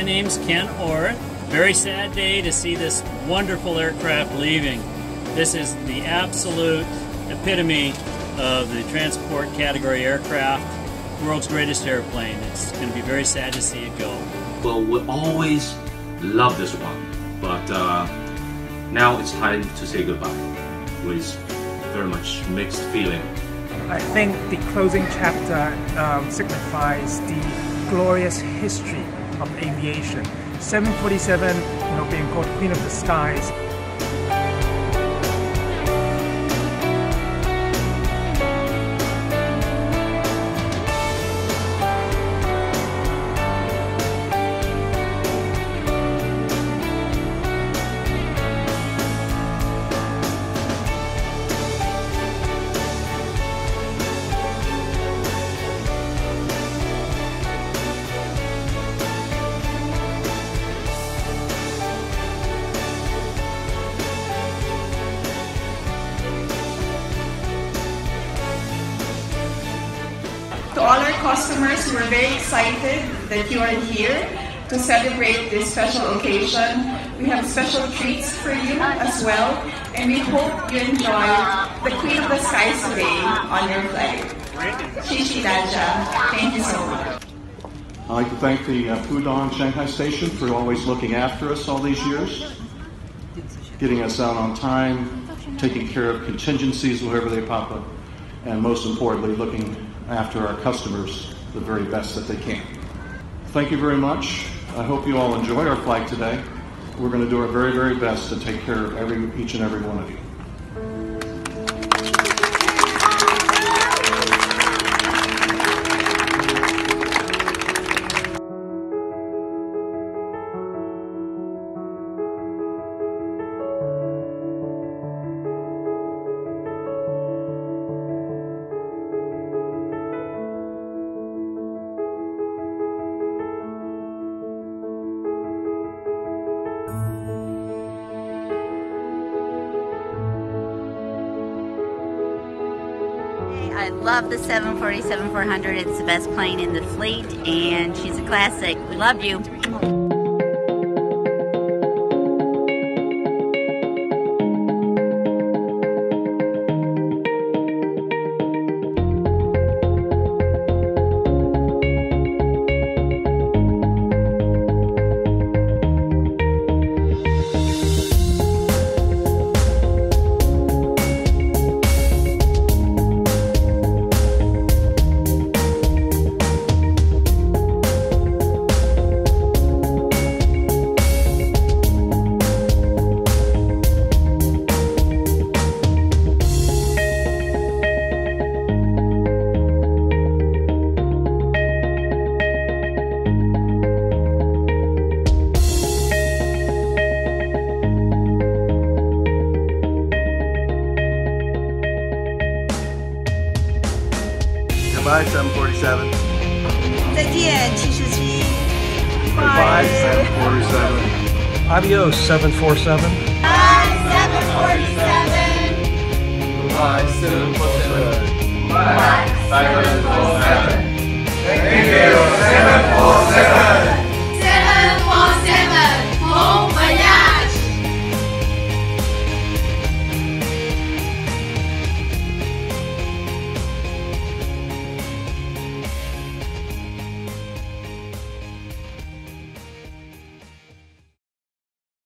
My name's Ken Orr. Very sad day to see this wonderful aircraft leaving. This is the absolute epitome of the transport category aircraft, world's greatest airplane. It's going to be very sad to see it go. Well, we always love this one, but uh, now it's time to say goodbye with very much mixed feeling. I think the closing chapter um, signifies the glorious history of aviation. 747, you know, being called Queen of the Skies, To all our customers, we're very excited that you are here to celebrate this special occasion. We have special treats for you as well, and we hope you enjoy the Queen of the Skies today on your flight. Shishi Daja, thank you so much. I'd like to thank the uh, Pudong Shanghai Station for always looking after us all these years, getting us out on time, taking care of contingencies wherever they pop up, and most importantly, looking after our customers the very best that they can. Thank you very much. I hope you all enjoy our flight today. We're going to do our very, very best to take care of every, each and every one of you. I love the 747-400. It's the best plane in the fleet, and she's a classic. We love you. Goodbye, 747. 再见，七十七。 Goodbye, 747. Adios 747.